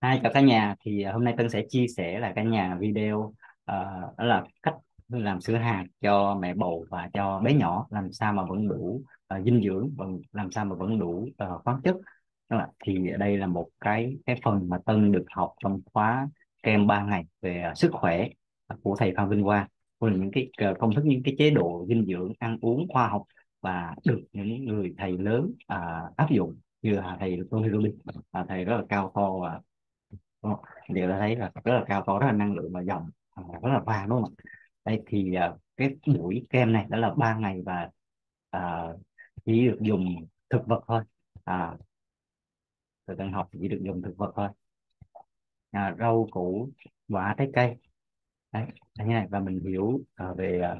Hai cả cả nhà thì ờ, hôm nay Tân sẽ chia sẻ là cả nhà video uh, đó là cách làm sữa hạt cho mẹ bầu và cho bé nhỏ làm sao mà vẫn đủ uh, dinh dưỡng và làm sao mà vẫn đủ uh, khoáng chất. Đó là, thì đây là một cái cái phần mà Tân được học trong khóa kem 3 ngày về uh, sức khỏe của thầy Phan Vinh Hoa của những cái công thức những cái chế độ dinh dưỡng ăn uống khoa học và được những người thầy lớn uh, áp dụng như là thầy Tony Robbins. À, thầy rất là cao to và đúng không? thì ta thấy là rất là cao có rất là năng lượng và dòng à, rất là vàng đúng không ạ? Đây thì à, cái buổi kem này đó là ba ngày và à, chỉ được dùng thực vật thôi. À, từ tân học chỉ được dùng thực vật thôi. À, rau củ quả trái cây. Đấy như này. Và mình hiểu à, về à,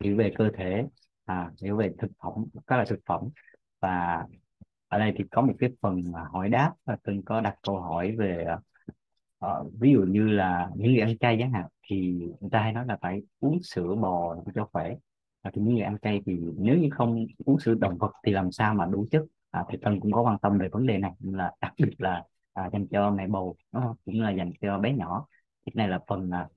hiểu về cơ thể à, hiểu về thực phẩm các loại thực phẩm. Và ở đây thì có một cái phần hỏi đáp và từng có đặt câu hỏi về uh, Ờ, ví dụ như là những người ăn chay chẳng hạn thì người ta hay nói là phải uống sữa bò để cho khỏe. Và thì những người ăn chay thì nếu như không uống sữa động vật thì làm sao mà đủ chất? À, thì Tân cũng có quan tâm về vấn đề này nên là đặc biệt là à, dành cho mẹ bầu đúng không? cũng là dành cho bé nhỏ. Cái này là phần à,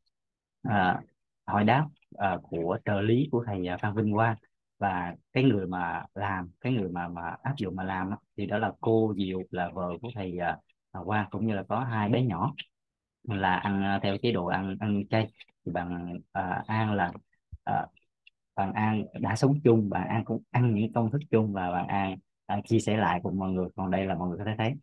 à, hỏi đáp à, của trợ lý của thầy à, Phan Vinh Quang. Và cái người mà làm cái người mà mà áp dụng mà làm á, thì đó là cô Diệu là vợ của thầy à, à, Quang cũng như là có hai bé nhỏ là ăn à, theo chế độ ăn ăn chay. Thì bạn à, An là à, bạn An đã sống chung bạn An cũng ăn những công thức chung và bạn An à, chia sẻ lại cùng mọi người. Còn đây là mọi người có thể thấy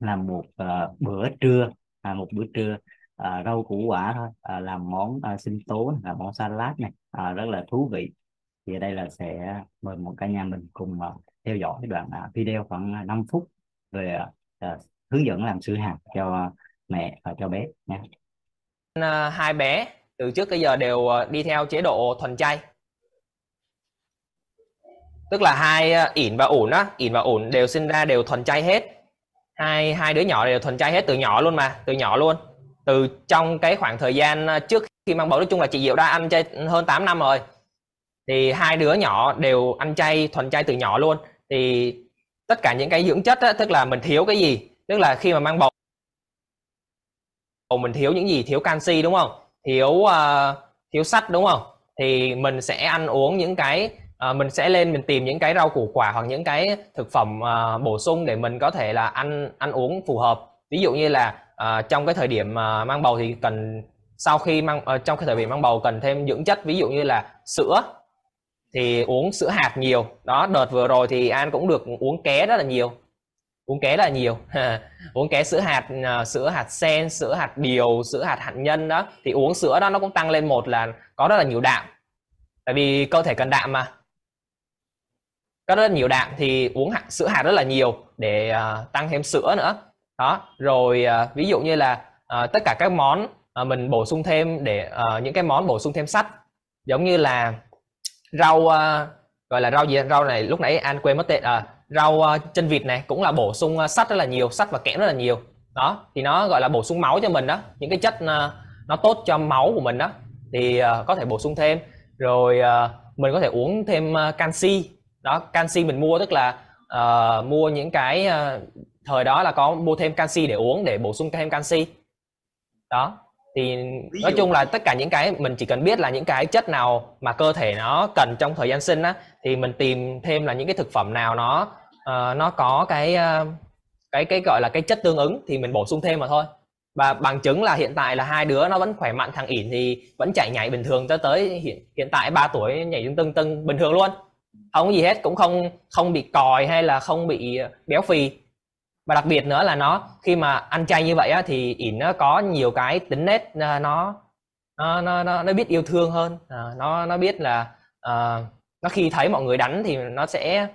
là một à, bữa trưa à, một bữa trưa à, rau củ quả thôi à, làm món à, sinh tố là món salad này à, rất là thú vị. Thì ở đây là sẽ mời một cả nhà mình cùng à, theo dõi đoạn à, video khoảng à, 5 phút về à, à, hướng dẫn làm sữa hạt cho mẹ và cho bé nha. À, hai bé từ trước tới giờ đều ờ, đi theo chế độ thuần chay. Tức là hai ờ, ỉn và ủn á ỉn và ủn đều sinh ra đều thuần chay hết. Hai hai đứa nhỏ đều thuần chay hết từ nhỏ luôn mà từ nhỏ luôn. Từ trong cái khoảng thời gian trước khi mang bầu nói chung là chị Diệu đã ăn chay hơn 8 năm rồi. Thì hai đứa nhỏ đều ăn chay thuần chay từ nhỏ luôn. Thì tất cả những cái dưỡng chất á, tức là mình thiếu cái gì? Tức là khi mà mang bầu mình thiếu những gì? Thiếu canxi đúng không? Thiếu uh, thiếu sắt đúng không? Thì mình sẽ ăn uống những cái uh, mình sẽ lên mình tìm những cái rau củ quả hoặc những cái thực phẩm uh, bổ sung để mình có thể là ăn ăn uống phù hợp. Ví dụ như là uh, trong cái thời điểm uh, mang bầu thì cần sau khi mang uh, trong cái thời điểm mang bầu cần thêm dưỡng chất ví dụ như là sữa thì uống sữa hạt nhiều. Đó đợt vừa rồi thì an cũng được uống ké rất là nhiều uống ké là nhiều. Uống ké sữa hạt à, sữa hạt sen sữa hạt điều sữa hạt hạt nhân đó. Thì uống sữa đó nó cũng tăng lên một là có rất là nhiều đạm. Tại vì cơ thể cần đạm mà. Có rất là nhiều đạm thì uống hạt, sữa hạt rất là nhiều để uh, tăng thêm sữa nữa. Đó rồi uh, ví dụ như là uh, tất cả các món uh, mình bổ sung thêm để uh, những cái món bổ sung thêm sắt. Giống như là rau uh, gọi là rau gì? Rau này lúc nãy an quên mất tên à, rau ờ, chân vịt này cũng là bổ sung ờ, sắt rất là nhiều sắt và kẽm rất là nhiều. Đó thì nó gọi là bổ sung máu cho mình đó. Những cái chất ờ, nó tốt cho máu của mình đó. Thì có thể bổ sung thêm. Rồi mình có thể uống thêm canxi. Đó canxi mình mua tức là uh, mua những cái uh, thời đó là có mua thêm canxi để uống để bổ sung thêm canxi. Đó thì nói chung là tất cả những cái mình chỉ cần biết là những cái chất nào mà cơ thể nó cần trong thời gian sinh á thì mình tìm thêm là những cái thực phẩm nào nó uh, nó có cái uh, cái cái gọi là cái chất tương ứng thì mình bổ sung thêm mà thôi. Và bằng chứng là hiện tại là hai đứa nó vẫn khỏe mạnh thằng ỉn thì vẫn chạy nhảy bình thường tới tới hiện hiện tại 3 tuổi nhảy tưng tưng tưng bình thường luôn. Không gì hết cũng không không bị còi hay là không bị béo phì và đặc biệt nữa là nó khi mà ăn chay như vậy á, thì ỉn nó có nhiều cái tính nét à, nó nó nó nó, nó biết yêu thương hơn. À, nó nó biết là à, nó khi thấy mọi người đánh thì nó sẽ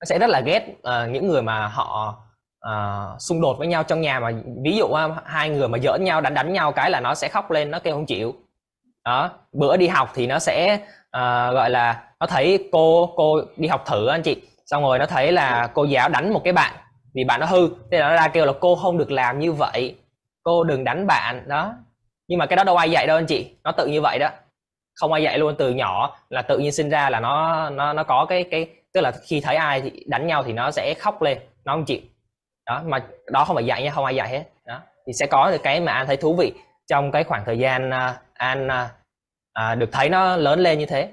nó sẽ rất là ghét à, những người mà họ à, xung đột với nhau trong nhà. Mà ví dụ hai người mà giỡn nhau đánh đánh nhau cái là nó sẽ khóc lên nó kêu không chịu. Đó bữa đi học thì nó sẽ à, gọi là nó thấy cô cô đi học thử anh chị. Xong rồi nó thấy là cô giáo đánh một cái bạn vì bạn nó hư thế là nó ra kêu là cô không được làm như vậy cô đừng đánh bạn. Đó. Nhưng mà cái đó đâu ai dạy đâu anh chị nó tự như vậy đó. Không ai dạy luôn từ nhỏ là tự nhiên sinh ra là nó nó nó có cái cái tức là khi thấy ai thì đánh nhau thì nó sẽ khóc lên nó không chịu đó mà đó không phải dạy nha không ai dạy hết. Đó. Thì sẽ có được cái mà anh thấy thú vị trong cái khoảng thời gian à, uh, anh uh, à, à, được thấy nó lớn lên như thế.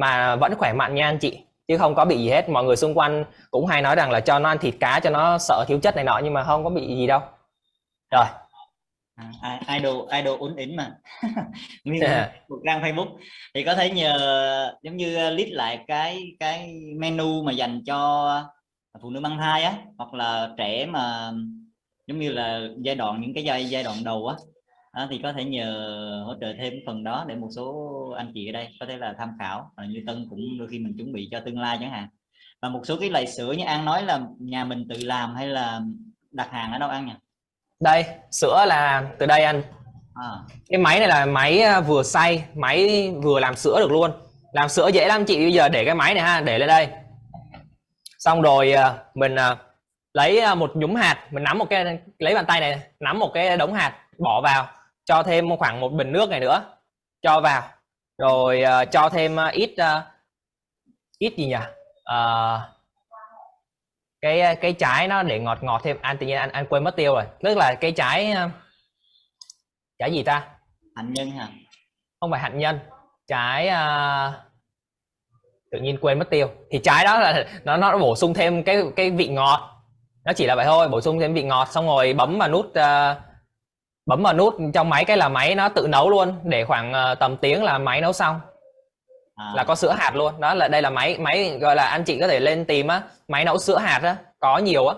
Mà vẫn khỏe mạnh nha anh chị chứ không có bị gì hết. Mọi người xung quanh cũng hay nói rằng là cho nó ăn thịt cá cho nó sợ thiếu chất này nọ nhưng mà không có bị gì đâu. Rồi. À, idol idol uốn ỉn mà. Nguyên một trang facebook. Thì có thể nhờ giống như list lại cái cái menu mà dành cho phụ nữ mang thai á hoặc là trẻ mà giống như là giai đoạn những cái giai giai đoạn đầu á à, thì có thể nhờ hỗ trợ thêm phần đó để một số anh chị ở đây có thể là tham khảo. À, như Tân cũng đôi khi mình chuẩn bị cho tương lai chẳng hạn. Và một số cái loại sữa như An nói là nhà mình tự làm hay là đặt hàng ở đâu ăn nhỉ? Đây sữa là từ đây anh. À. cái máy này là máy à, vừa xay máy vừa làm sữa được luôn. Làm sữa dễ lắm chị bây giờ để cái máy này ha để lên đây. Xong rồi à, mình à, lấy một nhúm hạt mình nắm một cái lấy bàn tay này nắm một cái đống hạt bỏ vào cho thêm khoảng một bình nước này nữa. Cho vào. Rồi uh, cho thêm uh, ít uh, ít gì nhỉ? Uh, cái cái trái nó để ngọt ngọt thêm. Anh tự nhiên anh anh quên mất tiêu rồi. Tức là cái trái trái gì ta? Hạnh nhân hả? Không phải hạnh nhân. Trái uh, tự nhiên quên mất tiêu. Thì trái đó là nó nó bổ sung thêm cái cái vị ngọt. Nó chỉ là vậy thôi bổ sung thêm vị ngọt xong rồi bấm vào nút uh, bấm vào nút trong máy cái là máy nó tự nấu luôn để khoảng uh, tầm tiếng là máy nấu xong. À. là có sữa hạt luôn đó là đây là máy máy gọi là anh chị có thể lên tìm á máy nấu sữa hạt á có nhiều á.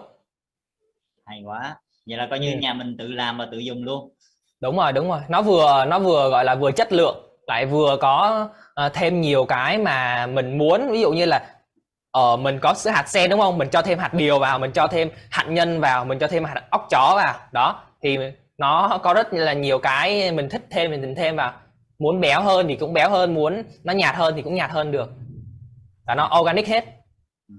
Hay quá. Vậy là coi như ừ. nhà mình tự làm và tự dùng luôn. Đúng rồi đúng rồi. Nó vừa nó vừa gọi là vừa chất lượng lại vừa có uh, thêm nhiều cái mà mình muốn. Ví dụ như là ở uh, mình có sữa hạt sen đúng không? Mình cho thêm hạt điều vào mình cho thêm hạt nhân vào mình cho thêm hạt óc chó vào. Đó thì nó có rất là nhiều cái mình thích thêm mình thêm vào muốn béo hơn thì cũng béo hơn muốn nó nhạt hơn thì cũng nhạt hơn được. Và nó organic hết. Ừ.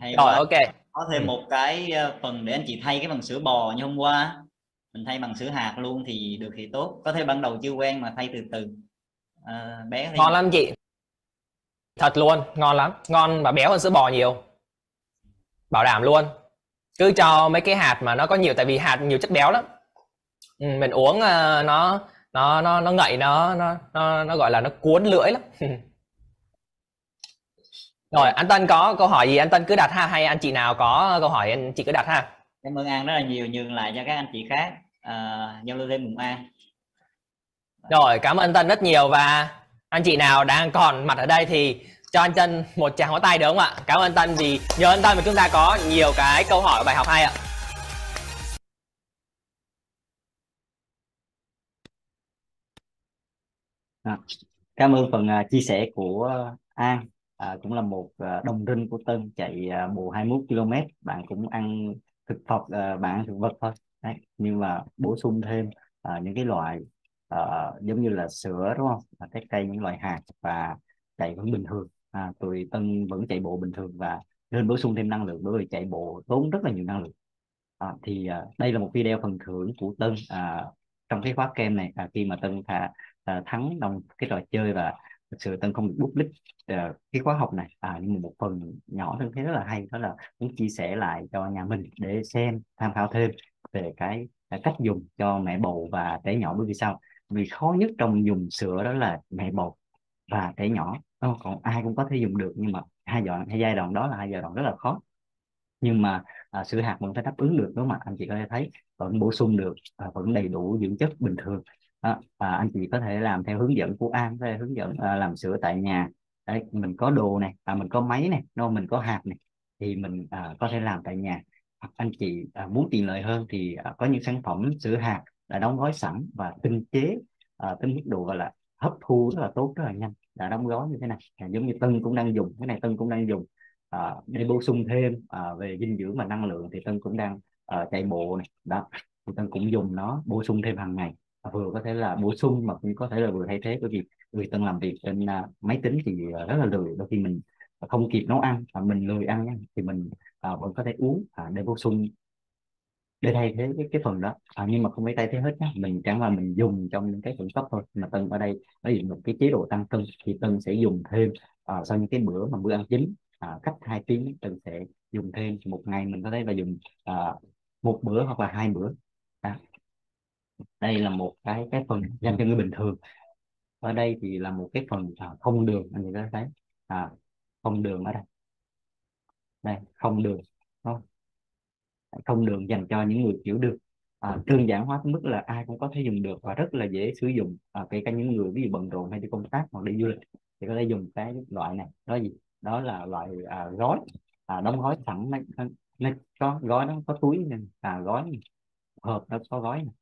hay, rồi ok. Có thêm một cái ờ, phần để anh chị thay cái bằng sữa bò như hôm qua. Mình thay bằng sữa hạt luôn thì được thì tốt. Có thể ban đầu chưa quen mà thay từ từ. À, bé thì... ngon lắm chị. Thật luôn ngon lắm. Ngon và béo hơn sữa bò nhiều. Bảo đảm luôn cứ cho mấy cái hạt mà nó có nhiều tại vì hạt nhiều chất béo lắm. Ừ, mình uống uh, nó nó nó nó ngậy nó nó nó nó gọi là nó cuốn lưỡi lắm. Rồi anh Tân có câu hỏi gì? Anh Tân cứ đặt ha hay anh chị nào có câu hỏi anh chị cứ đặt ha. Cảm ơn An rất là nhiều nhường lại cho các anh chị khác. Uh, giao lưu thêm cùng An. Rồi cảm ơn Tân rất nhiều và anh chị nào đang còn mặt ở đây thì cho anh Tân một tràng hóa tay được không ạ? Cảm ơn anh Tân vì nhờ anh Tân mà chúng ta có nhiều cái câu hỏi bài học hay ạ. À, cảm ơn phần uh, chia sẻ của An. À, cũng là một uh, đồng rinh của Tân chạy uh, bộ 21 km bạn cũng ăn thực phẩm, uh, bạn ăn thực vật thôi. Đấy, nhưng mà bổ sung thêm uh, những cái loại uh, giống như là sữa đúng không? Và trái cây những loại hạt và chạy vẫn bình thường à, tụi Tân vẫn chạy bộ bình thường và nên bổ sung thêm năng lượng bởi vì chạy bộ tốn rất là nhiều năng lượng. À, thì à, đây là một video phần thưởng của Tân. À, trong cái khóa kem này à, khi mà Tân thà, à, thắng trong cái trò chơi và thực sự Tân không được bút lít à, cái khóa học này. À, nhưng mà một phần nhỏ Tân thấy rất là hay đó là muốn chia sẻ lại cho nhà mình để xem tham khảo thêm về cái à, cách dùng cho mẹ bầu và trẻ nhỏ. Bởi vì sao? Vì khó nhất trong dùng sữa đó là mẹ bầu và trẻ nhỏ. Đâu, còn ai cũng có thể dùng được nhưng mà hai đoạn hai giai đoạn đó là hai giai đoạn rất là khó. Nhưng mà à, sữa hạt vẫn phải đáp ứng được đúng không ạ? Anh chị có thể thấy vẫn bổ sung được à, vẫn đầy đủ dưỡng chất bình thường. À, và anh chị có thể làm theo hướng dẫn của An có thể hướng dẫn à, làm sữa tại nhà. Đấy, mình có đồ này à, mình có máy này no mình có hạt này thì mình à, có thể làm tại nhà. Hoặc anh chị à, muốn tiện lợi hơn thì à, có những sản phẩm sữa hạt đã đóng gói sẵn và tinh chế à, tính mức độ gọi là hấp thu rất là tốt rất là nhanh đã đóng gói như thế này. À, giống như Tân cũng đang dùng cái này Tân cũng đang dùng. À, để bổ sung thêm à, về dinh dưỡng và năng lượng thì Tân cũng đang à, chạy bộ này. Đó thì Tân cũng dùng nó bổ sung thêm hàng ngày. À, vừa có thể là bổ sung mà cũng có thể là vừa thay thế bởi vì người Tân làm việc trên à, máy tính thì rất là lười. Đôi khi mình không kịp nấu ăn à, mình lười ăn thì mình à, vẫn có thể uống à, để bổ sung để thay thế cái, cái phần đó. À, nhưng mà không phải thay thế hết nhá. Mình chẳng là mình dùng trong những cái khẩn cấp thôi. Mà tân ở đây nó dùng một cái chế độ tăng cân. Thì tân sẽ dùng thêm à, sau những cái bữa mà bữa ăn chính à, cách hai tiếng tân sẽ dùng thêm một ngày mình có thể là dùng à, một bữa hoặc là hai bữa. À. đây là một cái cái phần dành cho người bình thường. Ở đây thì là một cái phần à, không đường anh chị có thấy. À, không đường ở đây. Đây không đường không đường dành cho những người hiểu được à, đơn giản hóa mức là ai cũng có thể dùng được và rất là dễ sử dụng à, kể cả những người ví dụ bận rộn hay đi công tác hoặc đi du lịch thì có thể dùng cái loại này đó gì đó là loại à, gói à, đóng gói sẵn nó, nó có gói nó có túi này, à, gói này. hộp nó có gói này.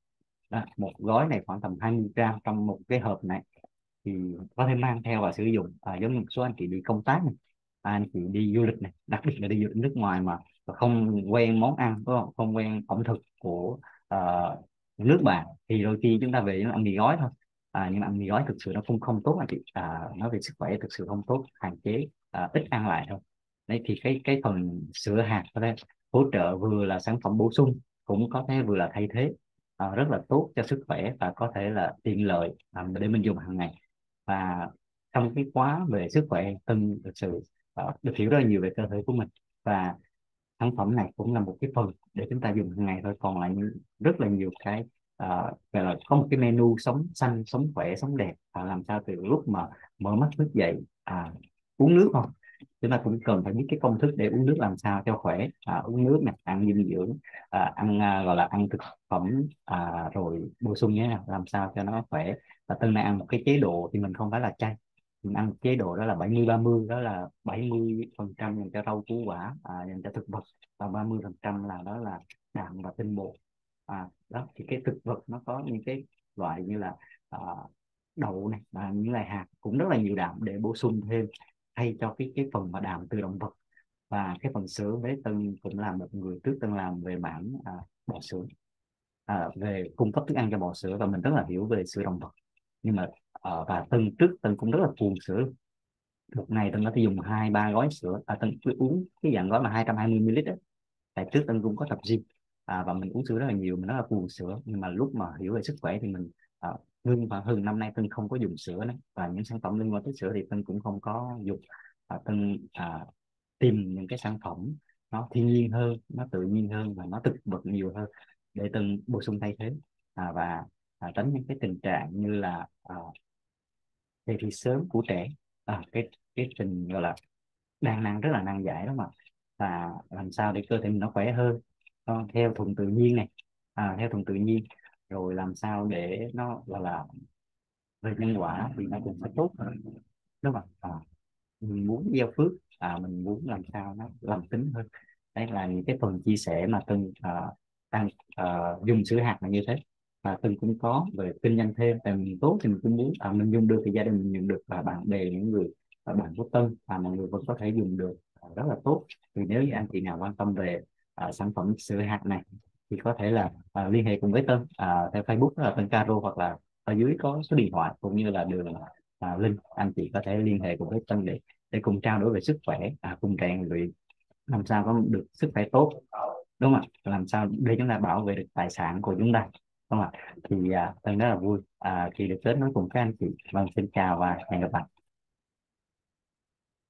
Đó, một gói này khoảng tầm 20 gram trong một cái hộp này thì có thể mang theo và sử dụng à, giống như một số anh chị đi công tác này anh chị đi du lịch này đặc biệt là đi du lịch nước ngoài mà không quen món ăn đúng không? Không quen ẩm thực của uh, nước bạn thì đôi khi chúng ta về ăn mì gói thôi. À, nhưng mà ăn mì gói thực sự nó không không tốt anh chị. À, nói về sức khỏe thực sự không tốt hạn chế à, ít ăn lại thôi. Đấy thì cái cái phần sữa hạt có thể hỗ trợ vừa là sản phẩm bổ sung cũng có thể vừa là thay thế à, rất là tốt cho sức khỏe và có thể là tiện lợi à, để mình dùng hàng ngày. Và trong cái quá về sức khỏe tân thực sự uh, được hiểu rất là nhiều về cơ thể của mình. Và sản phẩm này cũng là một cái phần để chúng ta dùng hàng ngày thôi. Còn lại rất là nhiều cái uh, là có một cái menu sống xanh sống khỏe sống đẹp. À, làm sao từ lúc mà mở mắt thức dậy à, uống nước không chúng ta cũng cần phải biết cái công thức để uống nước làm sao cho khỏe. À, uống nước này ăn dinh dưỡng à, ăn à, gọi là ăn thực phẩm à, rồi bổ sung nhé làm sao cho nó khỏe. Và tân này ăn một cái chế độ thì mình không phải là chay mình ăn chế độ đó là 70 30 đó là 70 phần trăm dành cho rau củ quả à, dành cho thực vật và 30 phần trăm là đó là đạm và tinh bột. À, đó thì cái thực vật nó có những cái loại như là à, đậu này và những loại hạt cũng rất là nhiều đạm để bổ sung thêm thay cho cái cái phần mà đạm từ động vật. Và cái phần sữa với tân cũng là một người trước tân làm về mảng à, bò sữa. À, về cung cấp thức ăn cho bò sữa và mình rất là hiểu về sữa động vật. Nhưng mà ờ, và tân trước tân cũng rất là cuồng sữa. Một ngày tân có thể dùng hai ba gói sữa. À, tân cứ uống cái dạng gói mà 220 ml đấy tại trước tân cũng có tập gym. À, và mình uống sữa rất là nhiều mình rất là cuồng sữa. Nhưng mà lúc mà hiểu về sức khỏe thì mình à, ngưng và hơn năm nay tân không có dùng sữa nữa. Và những sản phẩm liên quan tới sữa thì tân cũng không có dùng. À, tân à, tìm những cái sản phẩm nó thiên nhiên hơn nó tự nhiên hơn và nó thực vật nhiều hơn để tân bổ sung thay thế. À, và à, tránh những cái tình trạng như là à, dậy thì sớm của trẻ à, cái cái trình gọi là đang năng rất là năng giải đó mà và làm sao để cơ thể mình nó khỏe hơn? À, theo thuận tự nhiên này à, theo thuận tự nhiên. Rồi làm sao để nó gọi là về nhân quả thì nó cũng phải tốt hơn đúng không à, mình muốn gieo phước à, mình muốn làm sao nó làm tính hơn. Đây là những cái phần chia sẻ mà từng à, đang à, dùng sữa hạt là như thế và từng cũng có về kinh doanh thêm tại mình tốt thì mình cũng muốn à, mình dùng được thì gia đình mình dùng được và bạn bè những người và bạn của tân và mọi người vẫn có thể dùng được à, rất là tốt. Thì nếu như anh chị nào quan tâm về à, sản phẩm sữa hạt này thì có thể là à, liên hệ cùng với tân à, theo facebook là tân caro hoặc là ở dưới có số điện thoại cũng như là đường à, link anh chị có thể liên hệ cùng với tân để để cùng trao đổi về sức khỏe à, cùng rèn luyện làm sao có được sức khỏe tốt. Đúng không ạ? Làm sao để chúng ta bảo vệ được tài sản của chúng ta đúng ạ. Thì à, tân rất là vui. À, khi được kết nối cùng các anh chị. Vâng xin chào và hẹn gặp lại.